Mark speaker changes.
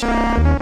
Speaker 1: Thank